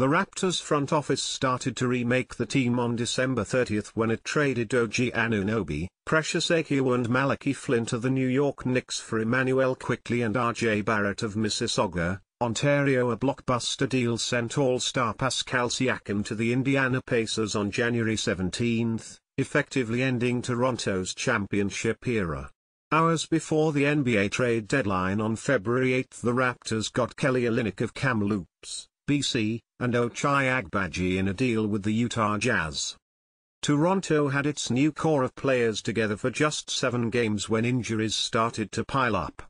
The Raptors front office started to remake the team on December 30 when it traded OG Anunoby, Precious Achiuwa and Malachi Flynn to the New York Knicks for Immanuel Quickley and RJ Barrett of Mississauga, Ontario. A blockbuster deal sent All-Star Pascal Siakam to the Indiana Pacers on January 17, effectively ending Toronto's championship era. Hours before the NBA trade deadline on February 8 the Raptors got Kelly Olynyk of Kamloops, BC, and Ochai Agbaji in a deal with the Utah Jazz. Toronto had its new core of players together for just seven games when injuries started to pile up.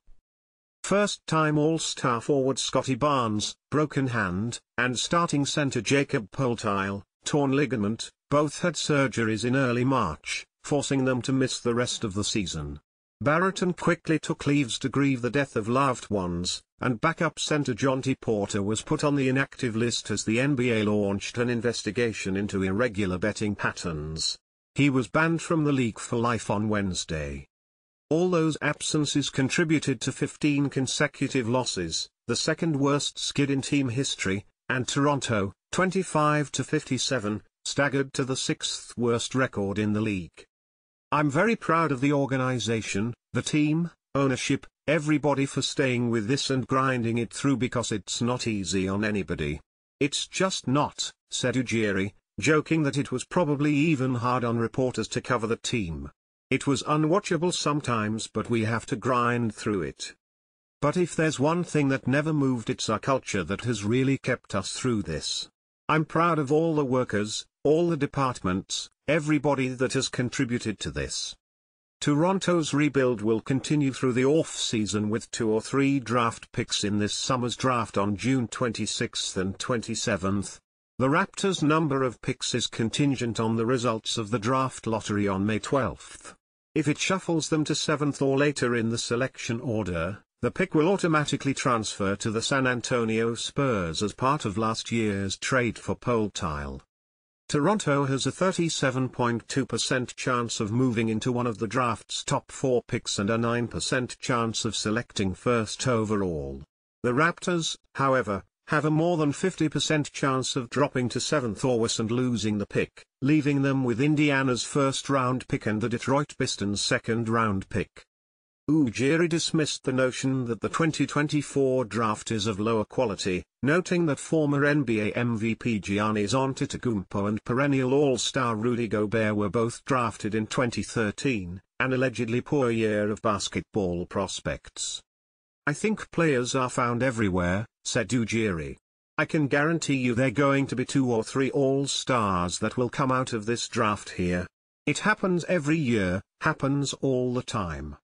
First-time All-Star forward Scottie Barnes, broken hand, and starting center Jakob Poeltl, torn ligament, both had surgeries in early March, forcing them to miss the rest of the season. Barrett Quickley took leaves to grieve the death of loved ones, and backup center Jontay Porter was put on the inactive list as the NBA launched an investigation into irregular betting patterns. He was banned from the league for life on Wednesday. All those absences contributed to 15 consecutive losses, the second worst skid in team history, and Toronto, 25 to 57, staggered to the sixth worst record in the league. I'm very proud of the organization, the team, ownership, everybody for staying with this and grinding it through because it's not easy on anybody. It's just not, said Ujiri, joking that it was probably even hard on reporters to cover the team. It was unwatchable sometimes but we have to grind through it. But if there's one thing that never moved it's our culture that has really kept us through this. I'm proud of all the workers, all the departments, everybody that has contributed to this. Toronto's rebuild will continue through the off-season with two or three draft picks in this summer's draft on June 26 and 27. The Raptors' number of picks is contingent on the results of the draft lottery on May 12. If it shuffles them to 7th or later in the selection order, the pick will automatically transfer to the San Antonio Spurs as part of last year's trade for Poeltl. Toronto has a 37.2% chance of moving into one of the draft's top four picks and a 9% chance of selecting first overall. The Raptors, however, have a more than 50% chance of dropping to 7th or worse and losing the pick, leaving them with Indiana's first round pick and the Detroit Pistons' second round pick. Ujiri dismissed the notion that the 2024 draft is of lower quality, noting that former NBA MVP Giannis Antetokounmpo and perennial All-Star Rudy Gobert were both drafted in 2013, an allegedly poor year of basketball prospects. I think players are found everywhere, said Ujiri. I can guarantee you they're going to be two or three All-Stars that will come out of this draft here. It happens every year, happens all the time.